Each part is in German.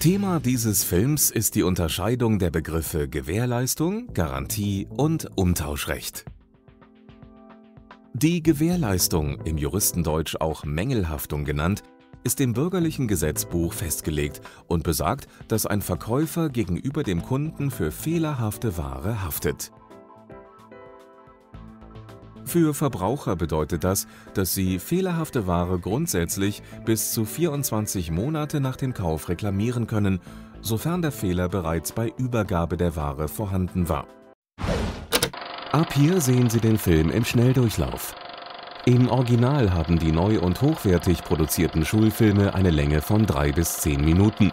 Thema dieses Films ist die Unterscheidung der Begriffe Gewährleistung, Garantie und Umtauschrecht. Die Gewährleistung, im Juristendeutsch auch Mängelhaftung genannt, ist im bürgerlichen Gesetzbuch festgelegt und besagt, dass ein Verkäufer gegenüber dem Kunden für fehlerhafte Ware haftet. Für Verbraucher bedeutet das, dass sie fehlerhafte Ware grundsätzlich bis zu 24 Monate nach dem Kauf reklamieren können, sofern der Fehler bereits bei Übergabe der Ware vorhanden war. Ab hier sehen Sie den Film im Schnelldurchlauf. Im Original haben die neu und hochwertig produzierten Schulfilme eine Länge von drei bis zehn Minuten.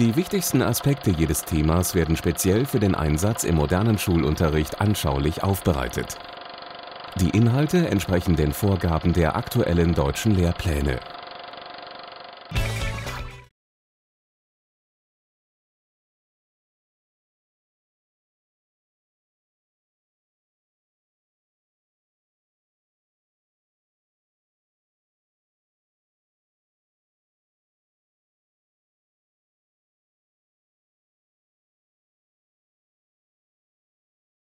Die wichtigsten Aspekte jedes Themas werden speziell für den Einsatz im modernen Schulunterricht anschaulich aufbereitet. Die Inhalte entsprechen den Vorgaben der aktuellen deutschen Lehrpläne